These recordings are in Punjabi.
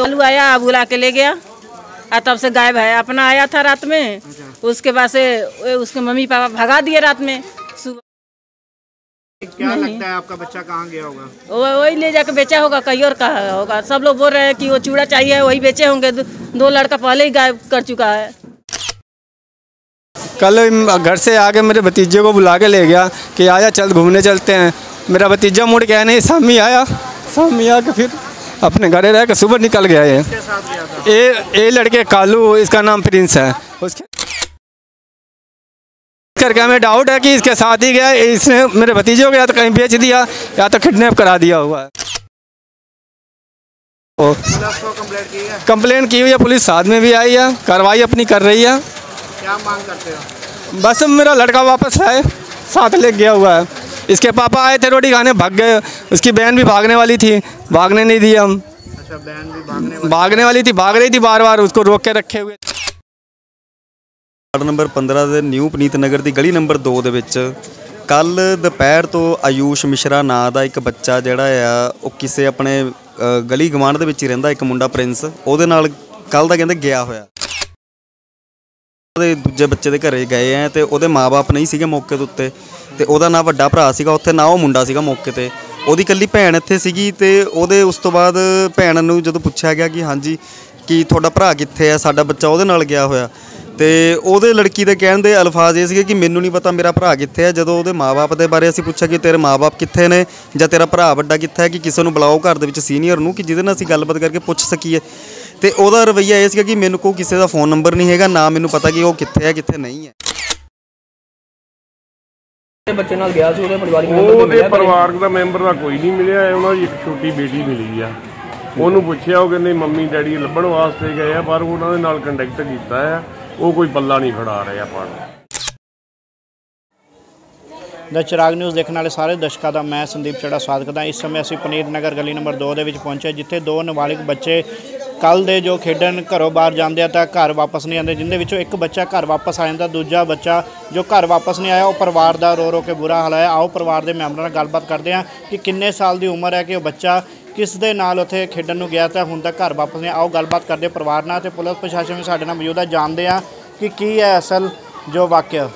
ओलू आया बुला के ले गया। और तब से गायब है। अपना आया था रात में। उसके बाद से उसके मम्मी पापा भगा दिए रात में। सुबह क्या लगता है आपका बच्चा कहाँ गया होगा? वो- वही ले जाके बेचा होगा कहीं और कहा होगा। सब लोग बोल रहे हैं कि वो चूड़ा चाहिए वही बेचे होंगे। दो, लड़का पहले ही गायब कर चुका है। कल घर से आके मेरे भतीजे को बुला के ले गया कि आया चल घूमने चलते हैं। मेरा भतीजा मुड़ के आया नहीं सामी आया। शामी आके फिर अपने घरे रह के सुबह निकल गया ये। ए ए लड़के कालू इसका नाम प्रिंस है। उसके करके हमें डाउट है कि इसके साथ ही गया इसने मेरे भतीजे को या तो कहीं बेच दिया या तो किडनैप करा दिया हुआ है। है कंप्लेन की हुई है पुलिस साथ में भी आई है कार्रवाई अपनी कर रही है। क्या मांग करते हो? बस मेरा लड़का वापस आए साथ ले गया हुआ है। इसके पापा आए थे रोटी खाने भाग गए उसकी बहन भी भागने वाली थी भागने नहीं दी हम अच्छा बहन भी भागने वाली भागने वाली थी भाग रही थी बार बार उसको रोक के रखे हुए ਵਾਰਡ ਨੰਬਰ 15 ਦੇ ਨਿਊ ਪਨੀਤ ਨਗਰ ਦੀ ਗਲੀ ਨੰਬਰ 2 ਦੇ ਵਿੱਚ ਕੱਲ ਦੁਪਹਿਰ ਤੋਂ ਆਯੂਸ਼ ਮਿਸ਼ਰਾ ਨਾਂ ਦਾ ਇੱਕ ਬੱਚਾ ਜਿਹੜਾ ਆ ਉਹ ਕਿਸੇ ਆਪਣੇ ਅ, ਗਲੀ ਗਵਾਂਢ ਦੇ ਵਿੱਚ ਹੀ ਰਹਿੰਦਾ ਇੱਕ ਮੁੰਡਾ ਪ੍ਰਿੰਸ ਉਹਦੇ ਨਾਲ ਕੱਲ ਦਾ ਕਹਿੰਦੇ ਗਿਆ ਹੋਇਆ ਉਹਦੇ ਦੂਜੇ ਬੱਚੇ ਦੇ ਘਰੇ ਗਏ ਆ ਤੇ ਉਹਦੇ ਮਾਪੇ ਨਹੀਂ ਸੀਗੇ ਮੌਕੇ ਦੇ ਉੱਤੇ ਤੇ ਉਹਦਾ ਨਾਂ ਵੱਡਾ ਭਰਾ ਸੀਗਾ, ਉੱਥੇ ਨਾ ਉਹ ਮੁੰਡਾ ਸੀਗਾ ਮੌਕੇ ਤੇ। ਉਹਦੀ ਇਕੱਲੀ ਭੈਣ ਇੱਥੇ ਸੀਗੀ ਤੇ ਉਹਦੇ ਉਸ ਤੋਂ ਬਾਅਦ ਭੈਣ ਨੂੰ ਜਦੋਂ ਪੁੱਛਿਆ ਗਿਆ ਕਿ ਹਾਂਜੀ, ਕਿ ਤੁਹਾਡਾ ਭਰਾ ਕਿੱਥੇ ਆ, ਸਾਡਾ ਬੱਚਾ ਉਹਦੇ ਨਾਲ ਗਿਆ ਹੋਇਆ। ਤੇ ਉਹਦੇ ਲੜਕੀ ਦੇ ਕਹਿਣ ਦੇ ਅਲਫਾਜ਼ ਇਹ ਸੀਗੇ ਕਿ ਮੈਨੂੰ ਨਹੀਂ ਪਤਾ ਮੇਰਾ ਭਰਾ ਕਿੱਥੇ ਹੈ ਜਦੋਂ ਉਹਦੇ ਮਾਪੇ ਦੇ ਬਾਰੇ ਅਸੀਂ ਪੁੱਛਿਆ ਕਿ ਤੇਰੇ ਮਾਪੇ ਕਿੱਥੇ ਨੇ ਜਾਂ ਤੇਰਾ ਭਰਾ ਵੱਡਾ ਕਿੱਥੇ ਹੈ ਕਿ ਕਿਸੇ ਨੂੰ ਬੁਲਾਓ ਘਰ ਦੇ ਵਿੱਚ ਸੀਨੀਅਰ ਨੂੰ ਕਿ ਜਿਹਦੇ ਨਾਲ ਅਸੀਂ ਗੱਲਬਾਤ ਕਰਕੇ ਪੁੱਛ ਸਕੀਏ। ਤੇ ਉਹਦਾ ਰਵਈਆ ਇਹ ਸੀਗਾ ਕਿ ਮੈਨੂੰ ਕੋਈ ਕਿਸੇ ਦਾ ਫੋਨ ਨੰਬਰ ਨਹੀਂ ਹੈਗਾ, ਨਾ ਮੈਨੂੰ ਪਤਾ ਕਿ ਉਹ ਕਿੱਥੇ ਹੈ ਕਿੱਥੇ ਨਹੀਂ ਹੈ ਬੱਚੇ ਨਾਲ ਗਿਆ ਸੀ ਉਹਦੇ ਪਰਿਵਾਰਿਕ ਮੈਂਬਰ ਉਹਦੇ ਮਿਲਿਆ ਘਰੇ? ਪਰਿਵਾਰਕ ਦਾ ਮੈਂਬਰ ਦਾ ਕੋਈ ਨਹੀਂ ਮਿਲਿਆ ਹੈ, ਉਹਨਾਂ ਦੀ ਇੱਕ ਛੋਟੀ ਬੇਟੀ ਮਿਲੀ ਆ। ਉਹਨੂੰ ਪੁੱਛਿਆ ਉਹ ਕਹਿੰਦੇ ਮੰਮੀ ਡੈਡੀ ਲੱਭਣ ਵਾਸਤੇ ਗਏ ਆ ਪਰ ਉਹਨਾਂ ਦੇ ਨਾਲ ਕੰਟੈਕਟ ਕੀਤਾ ਆ ਉਹ ਕੋਈ ਪੱਲਾ ਨਹੀਂ ਫੜਾ ਰਹੇ ਆਪਾਂ ਨੂੰ। ਦ ਚਿਰਾਗ ਨਿਊਜ਼ ਦੇਖਣ ਵਾਲੇ ਸਾਰੇ ਦਰਸ਼ਕਾਂ ਦਾ ਮੈਂ ਸੰਦੀਪ ਚੜਾ ਸਵਾਗਤ ਕਰਦਾ ਇਸ ਸਮੇਂ ਅਸੀਂ ਪਨੀਰ ਨਗਰ ਗਲੀ ਨੰਬਰ 2 ਦੇ ਵਿੱਚ ਪਹੁੰਚੇ ਜਿੱਥੇ ਦੋ ਨਾਬਾਲਿਗ ਬੱਚੇ ਕੱਲ ਦੇ ਜੋ ਖੇਡਣ ਘਰੋਂ ਬਾਹਰ ਜਾਂਦੇ ਆ ਤਾਂ ਘਰ ਵਾਪਸ ਨਹੀਂ ਆਉਂਦੇ ਜਿੰਦੇ ਵਿੱਚੋਂ ਇੱਕ ਬੱਚਾ ਘਰ ਵਾਪਸ ਆ ਜਾਂਦਾ ਦੂਜਾ ਬੱਚਾ ਜੋ ਘਰ ਵਾਪਸ ਨਹੀਂ ਆਇਆ ਉਹ ਪਰਿਵਾਰ ਦਾ ਰੋ ਰੋ ਕੇ ਬੁਰਾ ਹਾਲ ਹੈ ਆਓ ਪਰਿਵਾਰ ਦੇ ਮੈਂਬਰਾਂ ਨਾਲ ਗੱਲਬਾਤ ਕਰਦੇ ਹਾਂ ਕਿ ਕਿੰਨੇ ਸਾਲ ਦੀ ਉਮਰ ਹੈ ਕਿ ਉਹ ਬੱਚਾ ਕਿਸ ਦੇ ਨਾਲ ਉੱਥੇ ਖੇਡਣ ਨੂੰ ਗਿਆ ਤਾਂ ਹੁਣ ਤੱਕ ਘਰ ਵਾਪਸ ਨਹੀਂ ਆਓ ਗੱਲਬਾਤ ਕਰਦੇ ਹਾਂ ਪਰਿਵਾਰ ਨਾਲ ਤੇ ਪੁਲਿਸ ਪ੍ਰਸ਼ਾਸਨ ਵੀ ਸਾਡੇ ਨਾਲ ਮੌਜੂਦ ਹੈ ਜਾਣਦੇ ਹਾਂ ਕਿ ਕੀ ਹੈ ਅਸਲ ਜੋ ਵਾਕਿਆ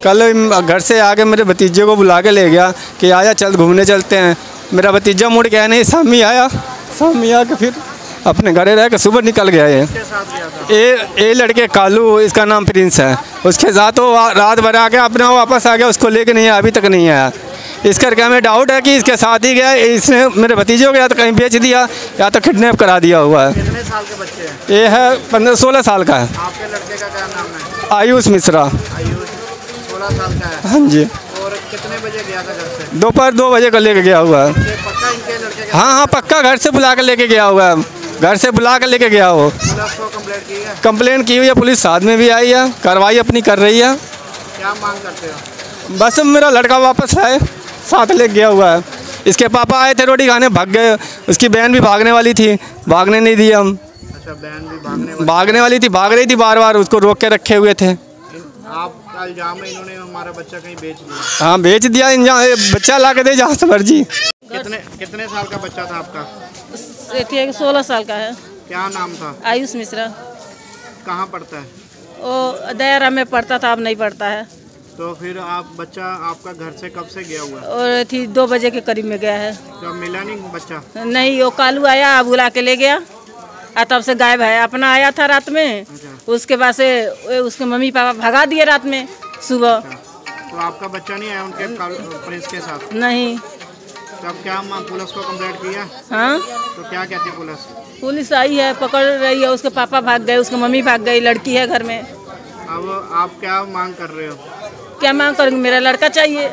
कल घर से आके मेरे भतीजे को बुला के ले गया कि आया चल घूमने चलते हैं मेरा भतीजा मुड़ के आया नहीं शामी आया शामी आके फिर अपने घरे रह के सुबह निकल गया ये। के साथ ए ए लड़के कालू इसका नाम प्रिंस है। उसके साथ वो रात भर आ आके अपना वापस आ गया उसको लेके नहीं आया अभी तक नहीं आया। इस करके हमें डाउट है कि इसके साथ ही गया इसने मेरे भतीजे को या तो कहीं बेच दिया या तो किडनैप करा दिया हुआ है। कितने साल के बच्चे हैं? ये है पंद्रह सोलह साल का है। आपके लड़के का क्या नाम है? आयुष मिश्रा। आयुष सोलह साल का है। हाँ जी। और कितने बजे गया था घर से? दोपहर दो बजे का लेके गया हुआ है। ये हाँ हाँ पक्का घर से बुला कर लेके गया हुआ है। घर से बुला कर लेके गया वो। कंप्लेंट की हुई है पुलिस साथ में भी आई है कार्रवाई अपनी कर रही है। क्या मांग करते हो? बस मेरा लड़का वापस आए साथ ले गया हुआ है। इसके पापा आए थे रोटी खाने भाग गए। उसकी बहन भी भागने वाली थी भागने नहीं दी हम। अच्छा बहन भी भागने वाली भागने वाली थी भाग रही थी बार बार उसको रोक के रखे हुए थे। आपका इल्ज़ाम है इन्होंने हमारा बच्चा कहीं बेच दिया। हाँ बेच दिया बच्चा ला के दे जहाँ से मर्ज़ी। कितने कितने साल का बच्चा था आपका? सोलह साल का है। क्या नाम था? आयुष मिश्रा। कहाँ पढ़ता है? वो दयारा में पढ़ता था अब नहीं पढ़ता है। तो फिर आप बच्चा आपका घर से कब से गया हुआ और थी दो बजे के करीब में गया है। जब मिला नहीं बच्चा? नहीं वो कालू आया बुला के ले गया। और तब से गायब है। अपना आया था रात में। उसके बाद से उसके मम्मी पापा भगा दिए रात में सुबह। तो आपका बच्चा नहीं आया उनके प्रिंस के साथ? नहीं। तब क्या पुलिस को कंप्लेंट किया? हाँ? तो क्या कहती पुलिस? पुलिस आई है पकड़ रही है उसके पापा भाग गए उसके मम्मी भाग गई लड़की है घर में। अब आप क्या मांग कर रहे हो? क्या मांग करूँगी? मेरा लड़का चाहिए।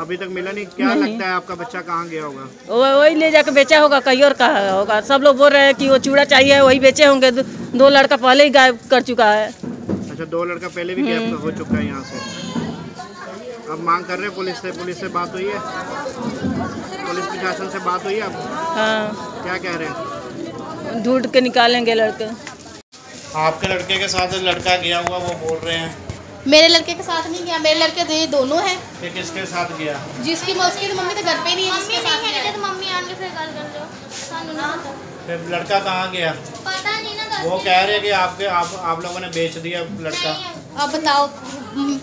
अभी तक मिला नहीं? क्या नहीं। लगता है आपका बच्चा कहाँ गया होगा? वो वही ले जाके बेचा होगा कहीं और कहा होगा। सब लोग बोल रहे हैं कि वो चूड़ा चाहिए वही बेचे होंगे। दो, दो लड़का पहले ही गायब कर चुका है। अच्छा दो लड़का पहले भी गायब हो चुका है यहाँ से। अब मांग कर रहे हैं पुलिस से? पुलिस से बात हुई है? पुलिस प्रशासन से बात हुई आप हाँ। क्या कह रहे हैं? ढूंढ के निकालेंगे लड़के। आपके लड़के के साथ लड़का गया हुआ वो बोल रहे हैं। मेरे लड़के के साथ नहीं गया मेरे लड़के तो ये दोनों हैं। फिर किसके साथ गया? जिसकी मौसी तो मम्मी तो घर पे नहीं है जिसके साथ गया तो मम्मी आके फिर गल कर लो। सानू ना फिर लड़का कहाँ गया? पता नहीं ना वो कह रहे हैं कि आपके आप आप लोगों ने बेच दिया लड़का। अब बताओ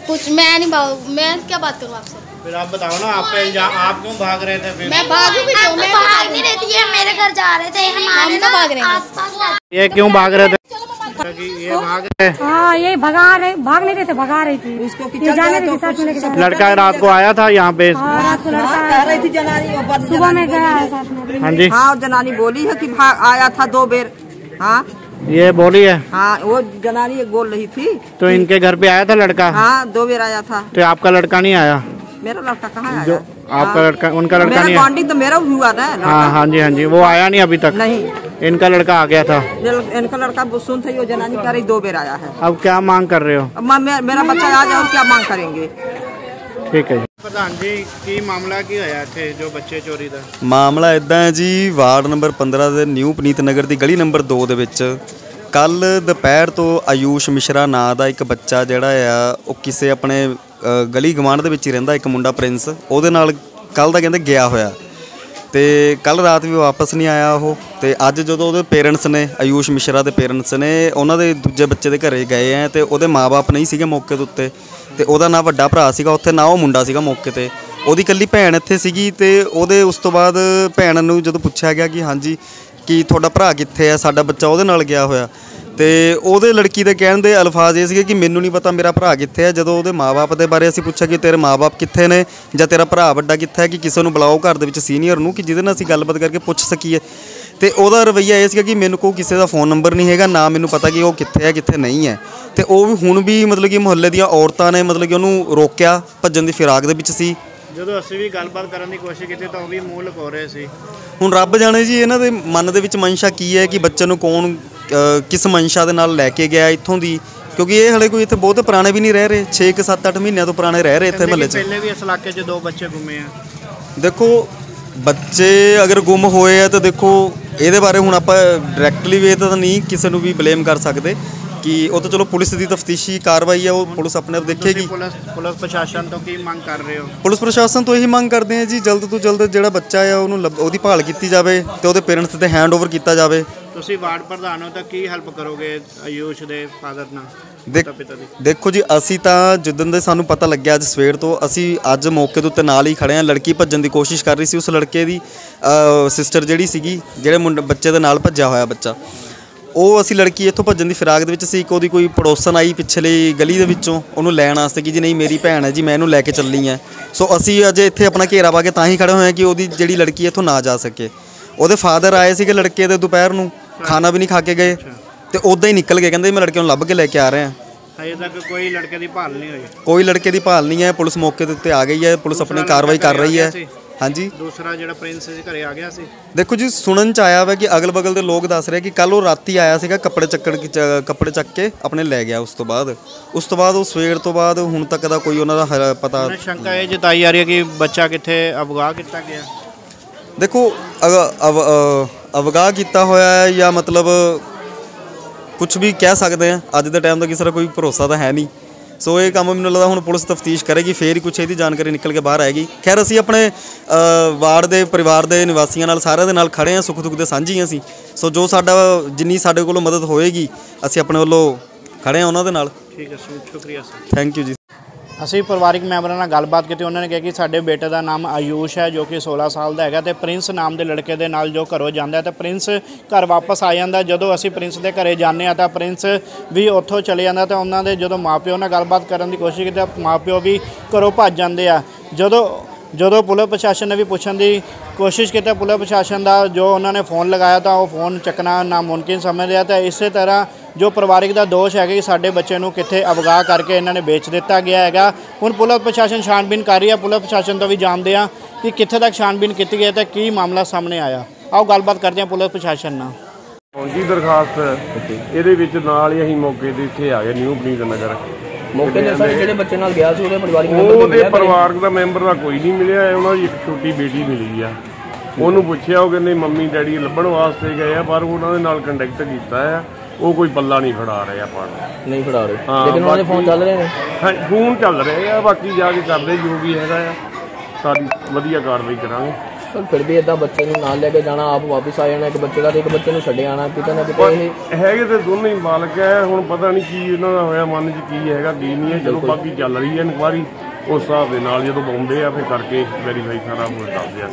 कुछ मैं नहीं मैं क्या बात करूँ आपसे? फिर आप बताओ ना आप पे आप क्यों भाग रहे थे फिर? मैं भागू भी तो मैं भाग नहीं रही थी मेरे घर जा रहे थे हमारे ना भाग रहे हैं। ये क्यों भाग रहे थे? ये भाग रहे हाँ। ये भगा रहे भाग नहीं रहे थे भगा रही थी। उसको ये जाने रही साथ में लेके लड़का रात को आया था यहाँ पे। हाँ, रात को लड़का आया रही थी जनानी वो सुबह में गया साथ में। हाँ जी। हाँ जनानी बोली है कि भाग आया था दो बेर। हाँ? ये बोली है। हाँ वो जनानी बोल रही थी तो इनके घर पे आया था लड़का? हाँ दो बेर आया था। तो आपका लड़का नहीं आया? मेरा लड़का कहाँ जो आया आपका लड़का उनका लड़का मेरा नहीं आया बॉन्डिंग तो मेरा हुआ ना लड़का। हाँ हाँ जी हाँ जी वो आया नहीं अभी तक नहीं इनका लड़का आ गया था ये- इनका लड़का वो सुन था वो जनानी कह रही दो बेर आया है अब क्या मांग कर रहे हो अब मैं- मे- मेरा बच्चा आ जाए और क्या मांग करेंगे ਠੀਕ ਹੈ ਜੀ ਪ੍ਰਧਾਨ ਜੀ ਕੀ ਮਾਮਲਾ ਕੀ ਹੋਇਆ ਇੱਥੇ ਜੋ ਬੱਚੇ ਚੋਰੀ ਦਾ ਮਾਮਲਾ ਇਦਾਂ ਹੈ ਜੀ ਵਾਰਡ ਨੰਬਰ 15 ਦੇ ਨਿਊ ਪਨੀਤ ਨਗਰ ਦੀ ਗਲੀ ਨੰਬਰ 2 ਦੇ ਵਿੱਚ ਕੱਲ ਦੁਪਹਿਰ ਤੋਂ ਆਯੂਸ਼ ਮਿਸ਼ਰਾ ਨਾਂ ਦਾ ਇੱਕ ਬੱਚਾ ਜਿਹੜਾ ਆ ਉਹ ਕਿਸੇ ਆਪਣੇ ਅ, ਗਲੀ ਗਵਾਂਢ ਦੇ ਵਿੱਚ ਹੀ ਰਹਿੰਦਾ ਇੱਕ ਮੁੰਡਾ ਪ੍ਰਿੰਸ। ਉਹਦੇ ਨਾਲ ਕੱਲ ਦਾ ਕਹਿੰਦੇ ਗਿਆ ਹੋਇਆ। ਤੇ ਕੱਲ ਰਾਤ ਵੀ ਵਾਪਸ ਨਹੀਂ ਆਇਆ ਉਹ। ਤੇ ਅੱਜ ਜਦੋਂ ਉਹਦੇ ਪੇਰੈਂਟਸ ਨੇ ਆਯੂਸ਼ ਮਿਸ਼ਰਾ ਦੇ ਪੇਰੈਂਟਸ ਨੇ ਉਹਨਾਂ ਦੇ ਦੂਜੇ ਬੱਚੇ ਦੇ ਘਰੇ ਗਏ ਆ ਤੇ ਉਹਦੇ ਮਾਪੇ ਨਹੀਂ ਸੀਗੇ ਮੌਕੇ ਦੇ ਉੱਤੇ। ਤੇ ਉਹਦਾ ਨਾਂ ਵੱਡਾ ਭਰਾ ਸੀਗਾ ਉੱਥੇ ਨਾ ਉਹ ਮੁੰਡਾ ਸੀਗਾ ਮੌਕੇ ਤੇ। ਉਹਦੀ ਇਕੱਲੀ ਭੈਣ ਇੱਥੇ ਸੀਗੀ ਤੇ ਉਹਦੇ ਉਸ ਤੋਂ ਬਾਅਦ ਭੈਣ ਨੂੰ ਜਦੋਂ ਪੁੱਛਿਆ ਗਿਆ ਕਿ ਹਾਂਜੀ ਕਿ ਤੁਹਾਡਾ ਭਰਾ ਕਿੱਥੇ ਹੈ ਸਾਡਾ ਬੱਚਾ ਉਹਦੇ ਨਾਲ ਗਿਆ ਹੋਇਆ। ਤੇ ਉਹਦੇ ਲੜਕੀ ਦੇ ਕਹਿਣ ਦੇ ਅਲਫਾਜ਼ ਇਹ ਸੀਗੇ ਕਿ ਮੈਨੂੰ ਨਹੀਂ ਪਤਾ ਮੇਰਾ ਭਰਾ ਕਿੱਥੇ ਹੈ। ਜਦੋਂ ਉਹਦੇ ਮਾਪੇ ਦੇ ਬਾਰੇ ਅਸੀਂ ਪੁੱਛਿਆ ਕਿ ਤੇਰੇ ਮਾਪੇ ਕਿੱਥੇ ਨੇ ਜਾਂ ਤੇਰਾ ਭਰਾ ਵੱਡਾ ਕਿੱਥੇ ਹੈ ਕਿ ਕਿਸੇ ਨੂੰ ਬੁਲਾਓ ਘਰ ਦੇ ਵਿੱਚ ਸੀਨੀਅਰ ਨੂੰ ਕਿ ਜਿਹਦੇ ਨਾਲ ਅਸੀਂ ਗੱਲਬਾਤ ਕਰਕੇ ਪੁੱਛ ਸਕੀਏ। ਤੇ ਉਹਦਾ ਰਵਈਆ ਇਹ ਸੀਗਾ ਕਿ ਮੈਨੂੰ ਕੋਈ ਕਿਸੇ ਦਾ ਫੋਨ ਨੰਬਰ ਨਹੀਂ ਹੈਗਾ ਨਾ ਮੈਨੂੰ ਪਤਾ ਕਿ ਉਹ ਕਿੱਥੇ ਹੈ ਕਿੱਥੇ ਨਹੀਂ ਹੈ। ਤੇ ਉਹ ਵੀ ਹੁਣ ਵੀ ਮਤਲਬ ਕਿ ਮੁਹੱਲੇ ਦੀਆਂ ਔਰਤਾਂ ਨੇ ਮਤਲਬ ਕਿ ਉਹਨੂੰ ਰੋਕਿਆ ਭੱਜਣ ਦੀ ਫਿਰਾਕ ਦੇ ਵਿੱਚ ਸੀ। ਜਦੋਂ ਅਸੀਂ ਵੀ ਗੱਲਬਾਤ ਕਰਨ ਦੀ ਕੋਸ਼ਿਸ਼ ਕੀਤੀ ਤਾਂ ਉਹ ਵੀ ਮੂੰਹ ਲੁਕੋ ਰਹੇ ਸੀ। ਹੁਣ ਰੱਬ ਜਾਣੇ ਜੀ ਇਹਨਾਂ ਦੇ ਮਨ ਦੇ ਵਿੱਚ ਮਨਸ਼ਾ ਕੀ ਹੈ ਕਿ ਬੱਚੇ ਨੂੰ ਕੌਣ ਕਿਸ ਮਨਸ਼ਾ ਦੇ ਨਾਲ ਲੈ ਕੇ ਗਿਆ ਇੱਥੋਂ ਦੀ? ਕਿਉਂਕਿ ਇਹ ਹਲੇ ਕੋਈ ਇੱਥੇ ਬਹੁਤ ਪੁਰਾਣੇ ਵੀ ਨਹੀਂ ਰਹਿ ਰਹੇ। 6 ਕਿ 7-8 ਮਹੀਨਿਆਂ ਤੋਂ ਪੁਰਾਣੇ ਰਹਿ ਰਹੇ ਇੱਥੇ ਮਹੱਲੇ 'ਚ। ਪਹਿਲੇ ਵੀ ਇਸ ਇਲਾਕੇ 'ਚ ਦੋ ਬੱਚੇ ਗੁੰਮੇ ਆ। ਦੇਖੋ ਬੱਚੇ ਅਗਰ ਗੁੰਮ ਹੋਏ ਆ ਤਾਂ ਦੇਖੋ ਇਹਦੇ ਬਾਰੇ ਹੁਣ ਆਪਾਂ ਡਾਇਰੈਕਟਲੀ ਵੀ ਇਹ ਤਾਂ ਨਹੀਂ ਕਿਸੇ ਨੂੰ ਵੀ ਬਲੇਮ ਕਰ ਸਕਦੇ। ਕਿ ਉਹ ਤਾਂ ਚਲੋ ਪੁਲਿਸ ਦੀ ਤਫਤੀਸ਼ੀ ਕਾਰਵਾਈ ਹੈ ਉਹ ਪੁਲਿਸ ਆਪਣੇ ਆਪ ਦੇਖੇਗੀ। ਪੁਲਿਸ ਪੁਲਿਸ ਪ੍ਰਸ਼ਾਸਨ ਤੋਂ ਕੀ ਮੰਗ ਕਰ ਰਹੇ ਹੋ? ਪੁਲਿਸ ਪ੍ਰਸ਼ਾਸਨ ਤੋਂ ਇਹੀ ਮੰਗ ਕਰਦੇ ਆ ਜੀ ਜਲਦ ਤੋਂ ਜਲਦ ਜਿਹੜਾ ਬੱਚਾ ਆ ਉਹਨੂੰ ਲੱਭ- ਉਹਦੀ ਭਾਲ ਕੀਤੀ ਜਾਵੇ ਤੇ ਉਹਦੇ ਪੇਰੈਂਟਸ ਤੇ ਹੈਂਡਓਵਰ ਕੀਤਾ ਜਾਵੇ। ਤੁਸੀਂ ਵਾਰਡ ਪ੍ਰਧਾਨ ਹੋ ਤਾਂ ਕੀ ਹੈਲਪ ਕਰੋਗੇ ਆਯੂਸ਼ ਦੇ ਫਾਦਰ ਨਾਲ ਦੇਖ ਪਿਤਾ ਦੀ? ਦੇਖੋ ਜੀ ਅਸੀਂ ਤਾਂ ਜਿੱਦਣ ਦੇ ਸਾਨੂੰ ਪਤਾ ਲੱਗਿਆ ਅੱਜ ਸਵੇਰ ਤੋਂ ਅਸੀਂ ਅੱਜ ਮੌਕੇ ਦੇ ਉੱਤੇ ਨਾਲ ਹੀ ਖੜੇ ਹਾਂ। ਲੜਕੀ ਭੱਜਣ ਦੀ ਕੋਸ਼ਿਸ਼ ਕਰ ਰਹੀ ਸੀ ਉਸ ਲੜਕੇ ਦੀ ਸਿਸਟਰ ਜਿਹੜੀ ਸੀਗੀ ਜਿਹੜੇ ਮੁੰਡੇ ਬੱਚੇ ਦੇ ਨਾਲ ਭੱਜਿਆ ਹੋਇਆ ਬੱਚਾ। ਉਹ ਅਸੀਂ ਲੜਕੀ ਇੱਥੋਂ ਭੱਜਣ ਦੀ ਫਿਰਾਕ ਦੇ ਵਿੱਚ ਸੀ ਇੱਕ ਉਹਦੀ ਕੋਈ ਪੜੋਸਨ ਆਈ ਪਿਛਲੀ ਗਲੀ ਦੇ ਵਿੱਚੋਂ ਉਹਨੂੰ ਲੈਣ ਵਾਸਤੇ ਕਿ ਜੀ ਨਹੀਂ ਮੇਰੀ ਭੈਣ ਹੈ ਜੀ ਮੈਂ ਇਹਨੂੰ ਲੈ ਕੇ ਚੱਲੀ ਹਾਂ। ਸੋ ਅਸੀਂ ਅੱਜ ਇੱਥੇ ਆਪਣਾ ਘੇਰਾ ਪਾ ਕੇ ਤਾਂ ਹੀ ਖੜੇ ਹੋਏ ਹਾਂ ਕਿ ਉਹਦੀ ਜਿਹੜੀ ਲੜਕੀ ਇੱਥੋਂ ਨਾ ਜਾ ਸਕੇ। ਉਹਦੇ ਫਾਦਰ ਆਏ ਸੀਗੇ ਲੜਕੇ ਦੇ ਦੁਪਹਿਰ ਨੂੰ ਖਾਣਾ ਵੀ ਨਹੀਂ ਖਾ ਕੇ ਗਏ ਤੇ ਉਦਾਂ ਹੀ ਨਿਕਲ ਗਏ ਕਹਿੰਦੇ ਮੈਂ ਲੜਕੇ ਨੂੰ ਲੱਭ ਕੇ ਲੈ ਕੇ ਆ ਰਿਹਾ ਹਜੇ ਤੱਕ ਕੋਈ ਲੜਕੇ ਦੀ ਭਾਲ ਨਹੀਂ ਹੋਈ। ਕੋਈ ਲੜਕੇ ਦੀ ਭਾਲ ਨਹੀਂ ਹੈ ਪੁਲਿਸ ਮੌਕੇ ਦੇ ਉੱਤੇ ਆ ਗਈ ਹੈ ਪੁਲਿਸ ਆਪਣੀ ਕਾਰਵਾਈ ਕਰ ਰਹੀ ਹੈ। ਹਾਂਜੀ। ਦੂਸਰਾ ਜਿਹੜਾ ਪ੍ਰਿੰਸ ਸੀ ਘਰੇ ਆ ਗਿਆ ਸੀ? ਦੇਖੋ ਜੀ ਸੁਣਨ ਚ ਆਇਆ ਵਾ ਕਿ ਅਗਲ-ਬਗਲ ਦੇ ਲੋਕ ਦੱਸ ਰਹੇ ਕਿ ਕੱਲ ਉਹ ਰਾਤੀ ਆਇਆ ਸੀਗਾ ਕੱਪੜੇ ਚੱਕਣ ਕੱਪੜੇ ਚੱਕ ਕੇ ਆਪਣੇ ਲੈ ਗਿਆ ਉਸ ਤੋਂ ਬਾਅਦ। ਉਸ ਤੋਂ ਬਾਅਦ ਉਹ ਸਵੇਰ ਤੋਂ ਬਾਅਦ ਹੁਣ ਤੱਕ ਦਾ ਕੋਈ ਉਹਨਾਂ ਦਾ ਪਤਾ ਸ਼ੰਕਾ ਇਹ ਜਤਾਈ ਜਾ ਰਹੀ ਹੈ ਕਿ ਬੱਚਾ ਕਿੱਥੇ ਅਫਗਾਹ ਕੀਤਾ ਗਿਆ? ਦੇਖੋ ਅਵਗਾਹ ਕੀਤਾ ਹੋਇਆ ਹੈ ਜਾਂ ਮਤਲਬ ਕੁਝ ਵੀ ਕਹਿ ਸਕਦੇ ਆ ਅੱਜ ਦੇ ਟਾਈਮ ਦਾ ਕਿਸੇ ਦਾ ਕੋਈ ਭਰੋਸਾ ਤਾਂ ਹੈ ਨਹੀਂ। ਸੋ ਇਹ ਕੰਮ ਮੈਨੂੰ ਲੱਗਦਾ ਹੁਣ ਪੁਲਿਸ ਤਫਤੀਸ਼ ਕਰੇਗੀ ਫੇਰ ਹੀ ਕੁਝ ਇਹਦੀ ਜਾਣਕਾਰੀ ਨਿਕਲ ਕੇ ਬਾਹਰ ਆਏਗੀ। ਖੈਰ ਅਸੀਂ ਆਪਣੇ ਵਾਰਡ ਦੇ ਪਰਿਵਾਰ ਦੇ ਨਿਵਾਸੀਆਂ ਨਾਲ ਸਾਰਿਆਂ ਦੇ ਨਾਲ ਖੜੇ ਆ ਸੁੱਖ ਦੁੱਖ ਦੇ ਸਾਂਝੀ ਅਸੀਂ। ਸੋ ਜੋ ਸਾਡਾ ਜਿੰਨੀ ਸਾਡੇ ਕੋਲੋਂ ਮਦਦ ਹੋਏਗੀ ਅਸੀਂ ਆਪਣੇ ਵੱਲੋਂ ਖੜੇ ਆ ਉਹਨਾਂ ਦੇ ਨਾਲ। ਠੀਕ ਹੈ ਸ਼ੁਕਰੀਆ ਸਰ। ਥੈਂਕ ਯੂ ਜੀ। ਅਸੀਂ ਪਰਿਵਾਰਿਕ ਮੈਂਬਰਾਂ ਨਾਲ ਗੱਲਬਾਤ ਕੀਤੀ, ਉਹਨਾਂ ਨੇ ਕਿਹਾ ਕਿ ਸਾਡੇ ਬੇਟੇ ਦਾ ਨਾਮ ਆਯੂਸ਼ ਹੈ, ਜੋ ਕਿ 16 ਸਾਲ ਦਾ ਹੈਗਾ ਤੇ ਪ੍ਰਿੰਸ ਨਾਮ ਦੇ ਲੜਕੇ ਦੇ ਨਾਲ ਜੋ ਘਰੋਂ ਜਾਂਦਾ ਹੈ ਤੇ ਪ੍ਰਿੰਸ ਘਰ ਵਾਪਸ ਆ ਜਾਂਦਾ। ਜਦੋਂ ਅਸੀਂ ਪ੍ਰਿੰਸ ਦੇ ਘਰੇ ਜਾਂਦੇ ਆ ਤਾਂ ਪ੍ਰਿੰਸ ਵੀ ਉੱਥੋਂ ਚਲੇ ਜਾਂਦਾ ਤੇ ਉਹਨਾਂ ਦੇ ਜਦੋਂ ਮਾਪਿਓ ਨਾਲ ਗੱਲਬਾਤ ਕਰਨ ਦੀ ਕੋਸ਼ਿਸ਼ ਕੀਤੀ ਤਾਂ ਮਾਪਿਓ ਵੀ ਘਰੋਂ ਭੱਜ ਜਾਂਦੇ ਆ। ਜਦੋਂ ਜਦੋਂ ਪੁਲਿਸ ਪ੍ਰਸ਼ਾਸਨ ਨੇ ਵੀ ਪੁੱਛਣ ਦੀ ਕੋਸ਼ਿਸ਼ ਕੀਤੀ, ਪੁਲਿਸ ਪ੍ਰਸ਼ਾਸਨ ਦਾ ਜੋ ਉਹਨਾਂ ਨੇ ਫੋਨ ਲਗਾਇਆ ਤਾਂ ਉਹ ਫੋਨ ਚੱਕਣਾ ਨਾਮੁਮਕਿਨ ਸਮਝ ਰਿਹਾ ਤਾਂ ਇਸੇ ਤਰ੍ਹਾਂ ਜੋ ਪਰਿਵਾਰਿਕ ਦਾ ਦੋਸ਼ ਹੈਗਾ ਕਿ ਸਾਡੇ ਬੱਚੇ ਨੂੰ ਕਿੱਥੇ ਅਵਗਾਹ ਕਰਕੇ ਇਹਨਾਂ ਨੇ ਵੇਚ ਦਿੱਤਾ ਗਿਆ ਹੈਗਾ। ਹੁਣ ਪੁਲਿਸ ਪ੍ਰਸ਼ਾਸਨ ਛਾਣਬੀਨ ਕਰ ਰਹੀ ਹੈ ਪੁਲਿਸ ਪ੍ਰਸ਼ਾਸਨ ਤੋਂ ਵੀ ਜਾਣਦੇ ਆ ਕਿ ਕਿੱਥੇ ਤੱਕ ਛਾਣਬੀਨ ਕੀਤੀ ਗਈ ਹੈ ਤੇ ਕੀ ਮਾਮਲਾ ਸਾਹਮਣੇ ਆਇਆ। ਆਓ ਗੱਲਬਾਤ ਕਰਦੇ ਹਾਂ ਪੁਲਿਸ ਪ੍ਰਸ਼ਾਸਨ ਨਾਲ। ਪਹੁੰਚੀ ਦਰਖਾਸਤ ਇਹਦੇ ਵਿੱਚ ਨਾਲ ਹੀ ਅਸੀਂ ਮੌਕੇ ਤੇ ਇੱਥੇ ਆ ਗਏ ਨਿਊ ਪਨੀਤ ਨਗਰ। ਮੌਕੇ ਤੇ ਸਰ ਜਿਹੜੇ ਬੱਚੇ ਨਾਲ ਗਿਆ ਸੀ ਉਹਦੇ ਪਰਿਵਾਰਿਕ ਮੈਂਬਰ ਕੋਈ ਉਹਦੇ ਮਿਲਿਆ? ਪਰਿਵਾਰਕ ਦਾ ਮੈਂਬਰ ਦਾ ਕੋਈ ਨਹੀਂ ਮਿਲਿਆ ਉਹਨਾਂ ਦੀ ਇੱਕ ਛੋਟੀ ਬੇਟੀ ਮਿਲੀ ਆ। ਉਹਨੂੰ ਪੁੱਛਿਆ ਉਹ ਕਹਿੰਦੇ ਮੰਮੀ ਡੈਡੀ ਲੱਭਣ ਵਾਸਤੇ ਗਏ ਆ ਪਰ ਉਹਨਾਂ ਦੇ ਨਾਲ ਕੰਟੈਕਟ ਕੀਤਾ ਆ। ਉਹ ਕੋਈ ਪੱਲਾ ਨਹੀਂ ਫੜਾ ਰਹੇ ਨੂੰ। ਨਹੀਂ ਫੜਾ ਰਹੇ। ਹਾਂ, ਲੇਕਿਨ ਉਹਨਾਂ ਦੇ ਫੋਨ ਚੱਲ ਰਹੇ ਨੇ? ਹਾਂ ਫੋਨ ਚੱਲ ਰਹੇ ਆ ਬਾਕੀ ਜਾ ਕੇ ਕਰਦੇ ਜੋ ਵੀ ਹੈਗਾ ਆ। ਸਾਰੀ ਵਧੀਆ ਕਾਰਵਾਈ ਕਰਾਂਗੇ। ਪਰ ਫਿਰ ਵੀ ਇਦਾਂ ਬੱਚੇ ਨੂੰ ਨਾਲ ਲੈ ਕੇ ਜਾਣਾ ਆਪ ਵਾਪਸ ਆ ਜਾਣਾ ਇੱਕ ਬੱਚੇ ਦਾ ਤੇ ਇੱਕ ਬੱਚੇ ਨੂੰ ਛੱਡ ਆਣਾ ਕਿਤੇ ਨਾ ਕਿਤੇ ਇਹ ਹੈਗੇ ਤੇ ਦੋਨੇ ਹੀ ਮਾਲਕ ਹੈ ਹੁਣ ਪਤਾ ਨਹੀਂ ਕੀ ਇਹਨਾਂ ਦਾ ਹੋਇਆ ਮਨ 'ਚ ਕੀ ਹੈਗਾ ਕੀ ਨਹੀਂ ਹੈ ਚਲੋ ਬਾਕੀ ਚੱਲ ਰਹੀ ਹੈ ਇਨਕੁਆਰੀ ਉਸ ਹਿਸਾਬ ਦੇ ਨਾਲ ਜਦੋਂ ਆਉਂਦੇ ਆ ਫਿਰ ਕਰਕੇ ਵੈਰੀਫਾਈ ਸਾਰਾ ਕੁਝ ਦੱਸਦੇ ਆ।